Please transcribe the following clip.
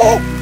Oh!